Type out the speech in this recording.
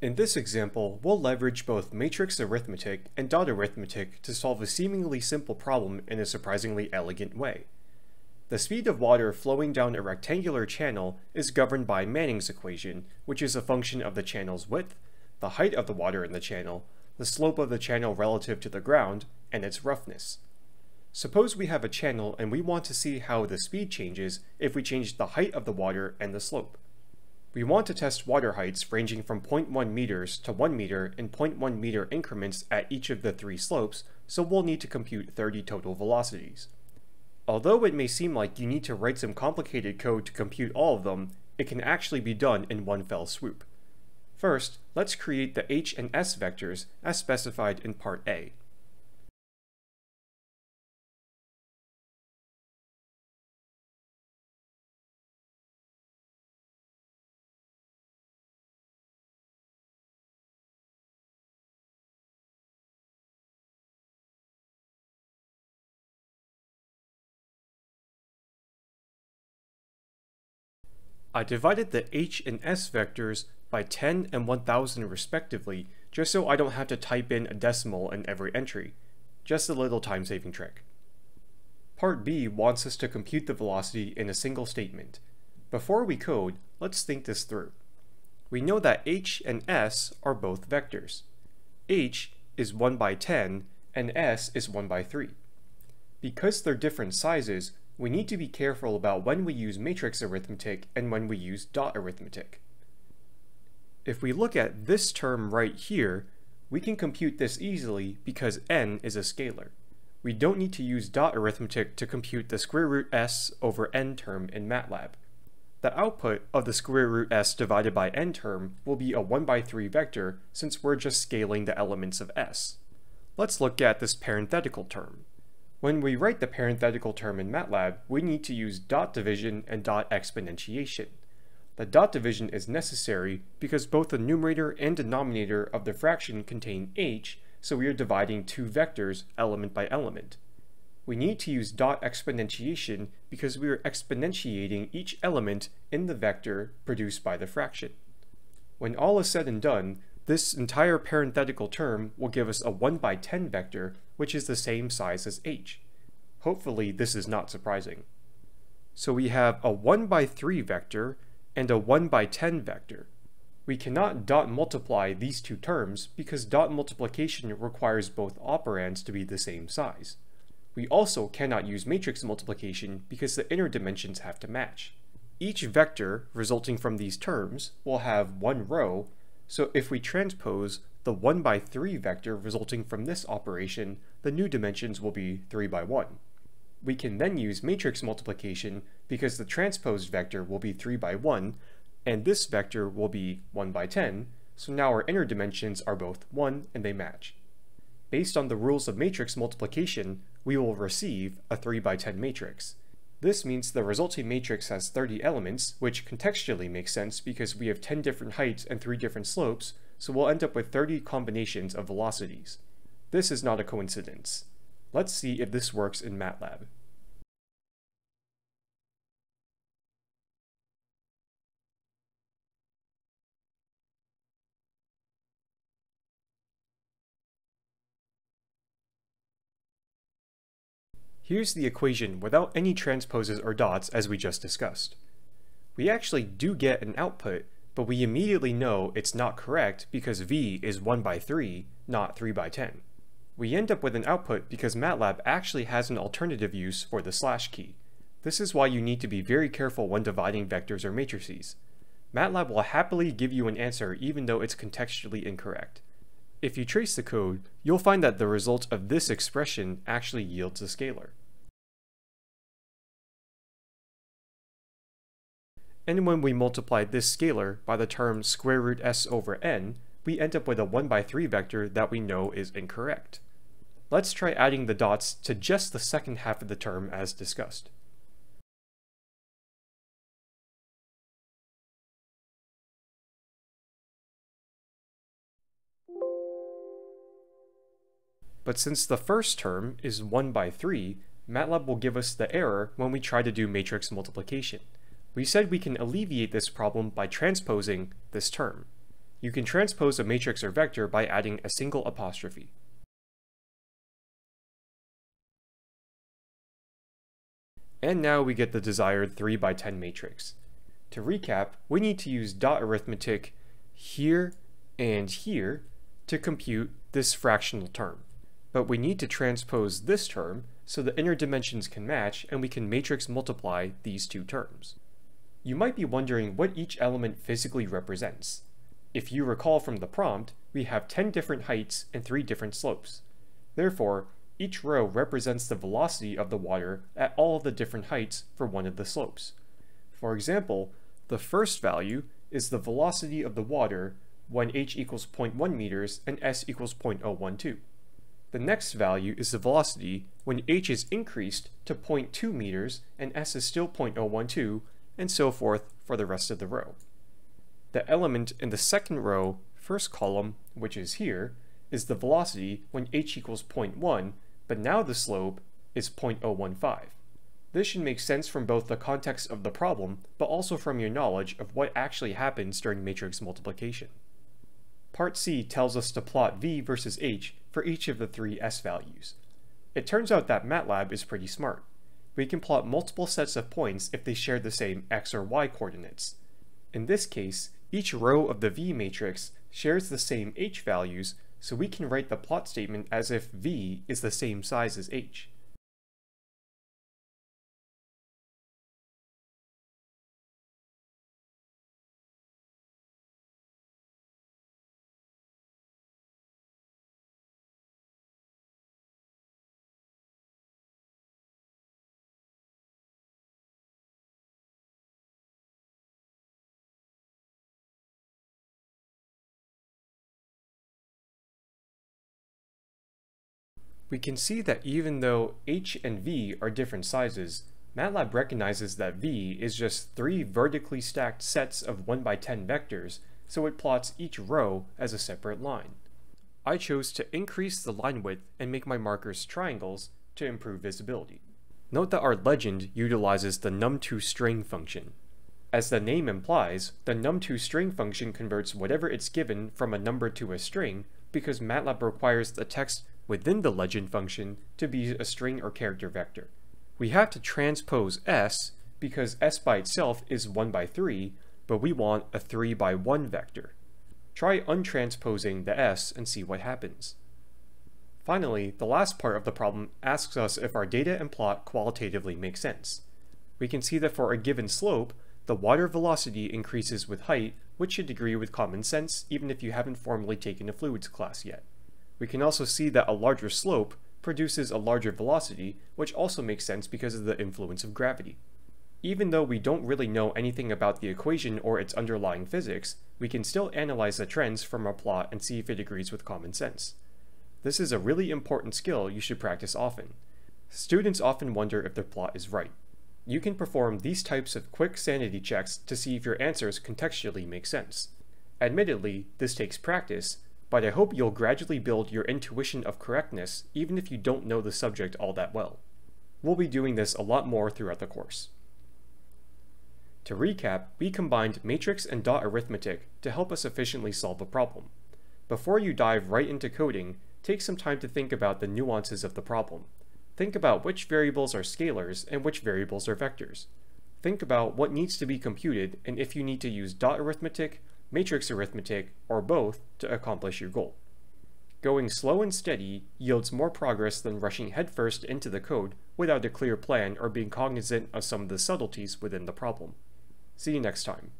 In this example, we'll leverage both matrix arithmetic and dot arithmetic to solve a seemingly simple problem in a surprisingly elegant way. The speed of water flowing down a rectangular channel is governed by Manning's equation, which is a function of the channel's width, the height of the water in the channel, the slope of the channel relative to the ground, and its roughness. Suppose we have a channel and we want to see how the speed changes if we change the height of the water and the slope. We want to test water heights ranging from 0.1 meters to 1 meter in 0.1 meter increments at each of the three slopes, so we'll need to compute 30 total velocities. Although it may seem like you need to write some complicated code to compute all of them, it can actually be done in one fell swoop. First, let's create the h and s vectors as specified in part A. I divided the h and s vectors by 10 and 1000 respectively, just so I don't have to type in a decimal in every entry. Just a little time-saving trick. Part B wants us to compute the velocity in a single statement. Before we code, let's think this through. We know that h and s are both vectors. h is 1 by 10 and s is 1 by 3. Because they're different sizes, we need to be careful about when we use matrix arithmetic and when we use dot arithmetic. If we look at this term right here, we can compute this easily because n is a scalar. We don't need to use dot arithmetic to compute the square root s over n term in MATLAB. The output of the square root s divided by n term will be a 1 by 3 vector since we're just scaling the elements of s. Let's look at this parenthetical term. When we write the parenthetical term in MATLAB, we need to use dot division and dot exponentiation. The dot division is necessary because both the numerator and denominator of the fraction contain h, so we are dividing two vectors element by element. We need to use dot exponentiation because we are exponentiating each element in the vector produced by the fraction. When all is said and done, this entire parenthetical term will give us a 1 by 10 vector, which is the same size as h. Hopefully this is not surprising. So we have a 1 by 3 vector and a 1 by 10 vector. We cannot dot multiply these two terms because dot multiplication requires both operands to be the same size. We also cannot use matrix multiplication because the inner dimensions have to match. Each vector resulting from these terms will have one row so if we transpose the 1 by 3 vector resulting from this operation, the new dimensions will be 3 by 1. We can then use matrix multiplication because the transposed vector will be 3 by 1, and this vector will be 1 by 10, so now our inner dimensions are both 1 and they match. Based on the rules of matrix multiplication, we will receive a 3 by 10 matrix. This means the resulting matrix has 30 elements, which contextually makes sense because we have 10 different heights and 3 different slopes, so we'll end up with 30 combinations of velocities. This is not a coincidence. Let's see if this works in MATLAB. Here's the equation without any transposes or dots as we just discussed. We actually do get an output, but we immediately know it's not correct because v is 1 by 3, not 3 by 10. We end up with an output because MATLAB actually has an alternative use for the slash key. This is why you need to be very careful when dividing vectors or matrices. MATLAB will happily give you an answer even though it's contextually incorrect. If you trace the code, you'll find that the result of this expression actually yields a scalar. And when we multiply this scalar by the term square root s over n, we end up with a 1 by 3 vector that we know is incorrect. Let's try adding the dots to just the second half of the term as discussed. But since the first term is 1 by 3, MATLAB will give us the error when we try to do matrix multiplication. We said we can alleviate this problem by transposing this term. You can transpose a matrix or vector by adding a single apostrophe. And now we get the desired 3 by 10 matrix. To recap, we need to use dot arithmetic here and here to compute this fractional term. But we need to transpose this term so the inner dimensions can match and we can matrix multiply these two terms. You might be wondering what each element physically represents. If you recall from the prompt, we have 10 different heights and 3 different slopes. Therefore, each row represents the velocity of the water at all of the different heights for one of the slopes. For example, the first value is the velocity of the water when h equals 0.1 meters and s equals 0.012. The next value is the velocity when h is increased to 0.2 meters and s is still 0.012, and so forth for the rest of the row. The element in the second row, first column, which is here, is the velocity when h equals 0.1, but now the slope is 0.015. This should make sense from both the context of the problem, but also from your knowledge of what actually happens during matrix multiplication. Part C tells us to plot v versus h for each of the three s values. It turns out that MATLAB is pretty smart. We can plot multiple sets of points if they share the same x or y coordinates. In this case, each row of the v matrix shares the same h values, so we can write the plot statement as if v is the same size as h. We can see that even though h and v are different sizes, MATLAB recognizes that v is just three vertically stacked sets of 1 by 10 vectors, so it plots each row as a separate line. I chose to increase the line width and make my markers triangles to improve visibility. Note that our legend utilizes the num2string function. As the name implies, the num2string function converts whatever it's given from a number to a string because MATLAB requires the text within the legend function to be a string or character vector. We have to transpose s because s by itself is 1 by 3, but we want a 3 by 1 vector. Try untransposing the s and see what happens. Finally, the last part of the problem asks us if our data and plot qualitatively make sense. We can see that for a given slope, the water velocity increases with height, which should agree with common sense even if you haven't formally taken a fluids class yet. We can also see that a larger slope produces a larger velocity, which also makes sense because of the influence of gravity. Even though we don't really know anything about the equation or its underlying physics, we can still analyze the trends from our plot and see if it agrees with common sense. This is a really important skill you should practice often. Students often wonder if their plot is right. You can perform these types of quick sanity checks to see if your answers contextually make sense. Admittedly, this takes practice, but I hope you'll gradually build your intuition of correctness even if you don't know the subject all that well. We'll be doing this a lot more throughout the course. To recap, we combined matrix and dot arithmetic to help us efficiently solve a problem. Before you dive right into coding, take some time to think about the nuances of the problem. Think about which variables are scalars and which variables are vectors. Think about what needs to be computed and if you need to use dot arithmetic, matrix arithmetic, or both to accomplish your goal. Going slow and steady yields more progress than rushing headfirst into the code without a clear plan or being cognizant of some of the subtleties within the problem. See you next time.